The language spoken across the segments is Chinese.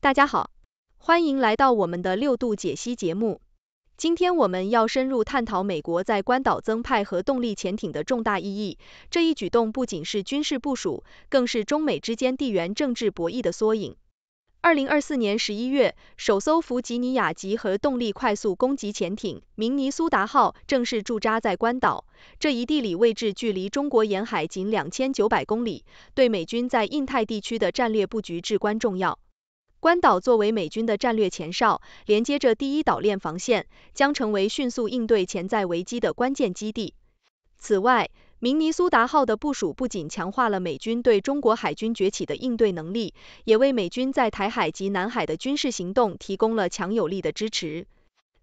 大家好，欢迎来到我们的六度解析节目。今天我们要深入探讨美国在关岛增派核动力潜艇的重大意义。这一举动不仅是军事部署，更是中美之间地缘政治博弈的缩影。二零二四年十一月，首艘弗吉尼亚级核动力快速攻击潜艇“明尼苏达号”正式驻扎在关岛。这一地理位置距离中国沿海仅两千九百公里，对美军在印太地区的战略布局至关重要。关岛作为美军的战略前哨，连接着第一岛链防线，将成为迅速应对潜在危机的关键基地。此外，明尼苏达号的部署不仅强化了美军对中国海军崛起的应对能力，也为美军在台海及南海的军事行动提供了强有力的支持。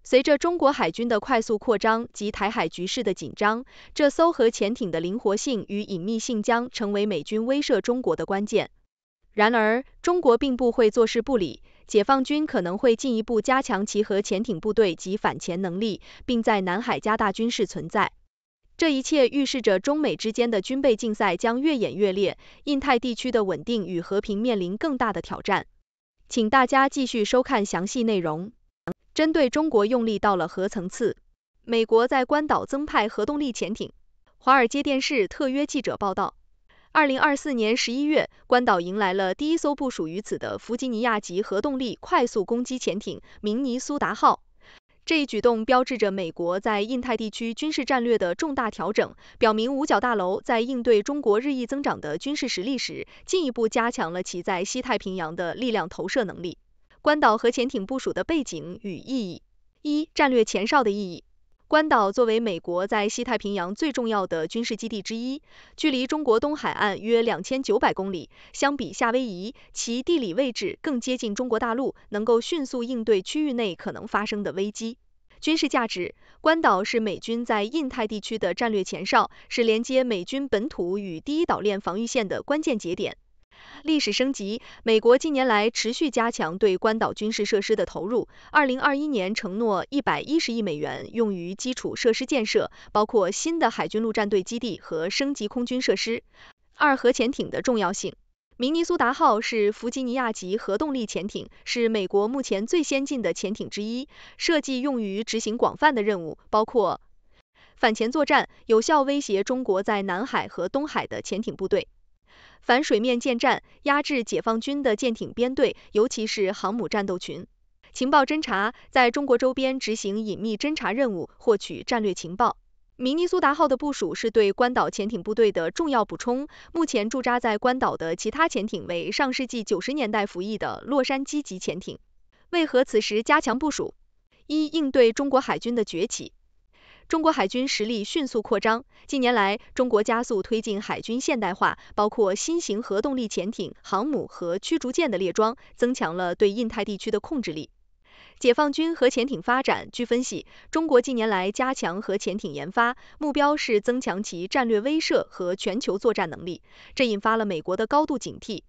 随着中国海军的快速扩张及台海局势的紧张，这艘核潜艇的灵活性与隐秘性将成为美军威慑中国的关键。然而，中国并不会坐视不理，解放军可能会进一步加强其核潜艇部队及反潜能力，并在南海加大军事存在。这一切预示着中美之间的军备竞赛将越演越烈，印太地区的稳定与和平面临更大的挑战。请大家继续收看详细内容。针对中国用力到了何层次，美国在关岛增派核动力潜艇。华尔街电视特约记者报道，二零二四年十一月，关岛迎来了第一艘部署于此的弗吉尼亚级核动力快速攻击潜艇“明尼苏达号”。这一举动标志着美国在印太地区军事战略的重大调整，表明五角大楼在应对中国日益增长的军事实力时，进一步加强了其在西太平洋的力量投射能力。关岛核潜艇部署的背景与意义：一、战略前哨的意义。关岛作为美国在西太平洋最重要的军事基地之一，距离中国东海岸约两千九百公里，相比夏威夷，其地理位置更接近中国大陆，能够迅速应对区域内可能发生的危机。军事价值：关岛是美军在印太地区的战略前哨，是连接美军本土与第一岛链防御线的关键节点。历史升级：美国近年来持续加强对关岛军事设施的投入。二零二一年承诺一百一十亿美元用于基础设施建设，包括新的海军陆战队基地和升级空军设施。二核潜艇的重要性。明尼苏达号是弗吉尼亚级核动力潜艇，是美国目前最先进的潜艇之一，设计用于执行广泛的任务，包括反潜作战，有效威胁中国在南海和东海的潜艇部队；反水面舰战，压制解放军的舰艇编队，尤其是航母战斗群；情报侦察，在中国周边执行隐秘侦察任务，获取战略情报。明尼苏达号的部署是对关岛潜艇部队的重要补充。目前驻扎在关岛的其他潜艇为上世纪九十年代服役的洛杉矶级潜艇。为何此时加强部署？一、应对中国海军的崛起。中国海军实力迅速扩张，近年来，中国加速推进海军现代化，包括新型核动力潜艇、航母和驱逐舰的列装，增强了对印太地区的控制力。解放军核潜艇发展。据分析，中国近年来加强核潜艇研发，目标是增强其战略威慑和全球作战能力，这引发了美国的高度警惕。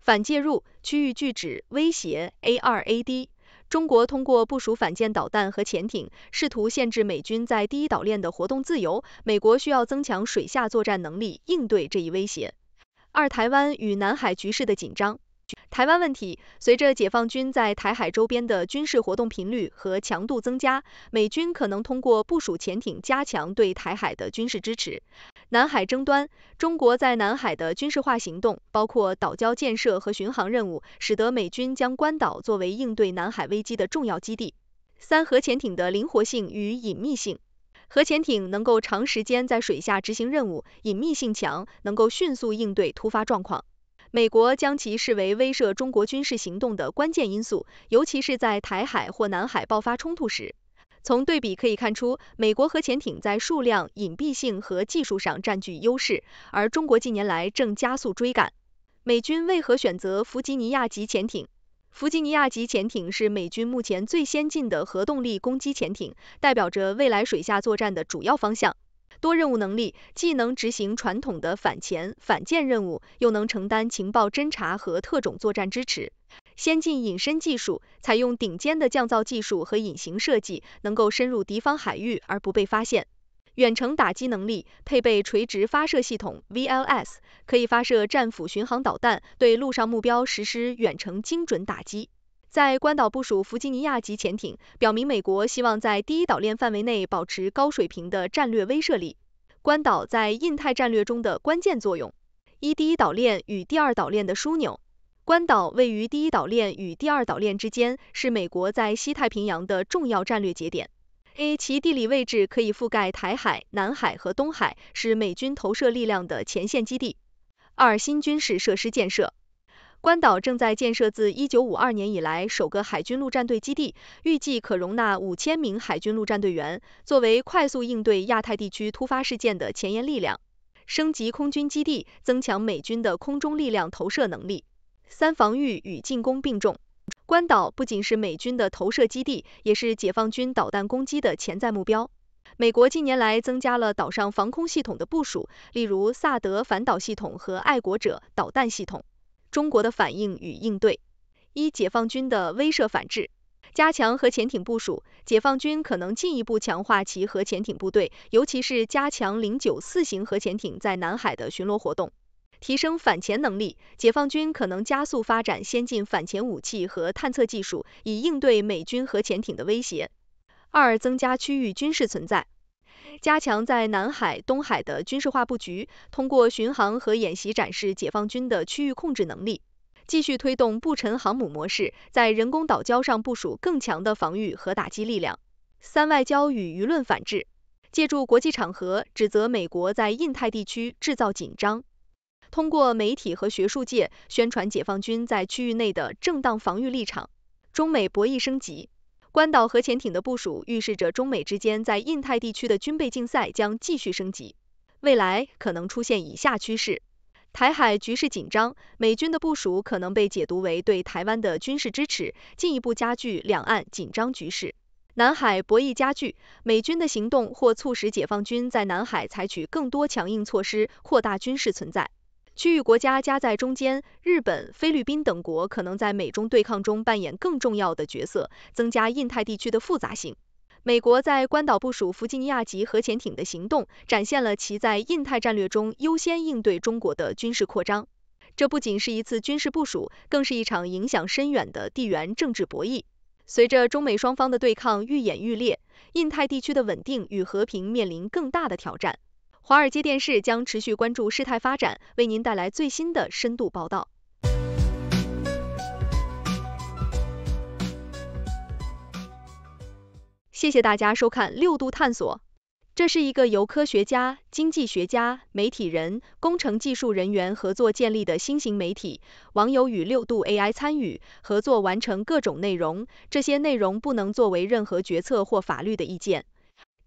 反介入、区域拒止、威胁 （ARAD）。中国通过部署反舰导弹和潜艇，试图限制美军在第一岛链的活动自由。美国需要增强水下作战能力，应对这一威胁。二、台湾与南海局势的紧张。台湾问题，随着解放军在台海周边的军事活动频率和强度增加，美军可能通过部署潜艇加强对台海的军事支持。南海争端，中国在南海的军事化行动，包括岛礁建设和巡航任务，使得美军将关岛作为应对南海危机的重要基地。三核潜艇的灵活性与隐秘性，核潜艇能够长时间在水下执行任务，隐秘性强，能够迅速应对突发状况。美国将其视为威慑中国军事行动的关键因素，尤其是在台海或南海爆发冲突时。从对比可以看出，美国核潜艇在数量、隐蔽性和技术上占据优势，而中国近年来正加速追赶。美军为何选择弗吉尼亚级潜艇？弗吉尼亚级潜艇是美军目前最先进的核动力攻击潜艇，代表着未来水下作战的主要方向。多任务能力，既能执行传统的反潜、反舰任务，又能承担情报侦察和特种作战支持。先进隐身技术，采用顶尖的降噪技术和隐形设计，能够深入敌方海域而不被发现。远程打击能力，配备垂直发射系统 VLS，可以发射战斧巡航导弹，对陆上目标实施远程精准打击。在关岛部署弗吉尼亚级潜艇，表明美国希望在第一岛链范围内保持高水平的战略威慑力。关岛在印太战略中的关键作用。一、第一岛链与第二岛链的枢纽。关岛位于第一岛链与第二岛链之间，是美国在西太平洋的重要战略节点。A 其地理位置可以覆盖台海、南海和东海，是美军投射力量的前线基地。二、新军事设施建设。关岛正在建设自1952年以来首个海军陆战队基地，预计可容纳5000名海军陆战队员，作为快速应对亚太地区突发事件的前沿力量。升级空军基地，增强美军的空中力量投射能力。三、防御与进攻并重。关岛不仅是美军的投射基地，也是解放军导弹攻击的潜在目标。美国近年来增加了岛上防空系统的部署，例如萨德反导系统和爱国者导弹系统。中国的反应与应对：一、解放军的威慑反制，加强核潜艇部署。解放军可能进一步强化其核潜艇部队，尤其是加强零九四型核潜艇在南海的巡逻活动，提升反潜能力。解放军可能加速发展先进反潜武器和探测技术，以应对美军核潜艇的威胁。二、增加区域军事存在。加强在南海、东海的军事化布局，通过巡航和演习展示解放军的区域控制能力。继续推动不沉航母模式，在人工岛礁上部署更强的防御和打击力量。三、外交与舆论反制，借助国际场合指责美国在印太地区制造紧张，通过媒体和学术界宣传解放军在区域内的正当防御立场。中美博弈升级。关岛核潜艇的部署预示着中美之间在印太地区的军备竞赛将继续升级，未来可能出现以下趋势：台海局势紧张，美军的部署可能被解读为对台湾的军事支持，进一步加剧两岸紧张局势；南海博弈加剧，美军的行动或促使解放军在南海采取更多强硬措施，扩大军事存在。区域国家夹在中间，日本、菲律宾等国可能在美中对抗中扮演更重要的角色，增加印太地区的复杂性。美国在关岛部署弗吉尼亚级核潜艇的行动，展现了其在印太战略中优先应对中国的军事扩张。这不仅是一次军事部署，更是一场影响深远的地缘政治博弈。随着中美双方的对抗愈演愈烈，印太地区的稳定与和平面临更大的挑战。华尔街电视将持续关注事态发展，为您带来最新的深度报道。谢谢大家收看六度探索，这是一个由科学家、经济学家、媒体人、工程技术人员合作建立的新型媒体。网友与六度 AI 参与合作完成各种内容，这些内容不能作为任何决策或法律的意见。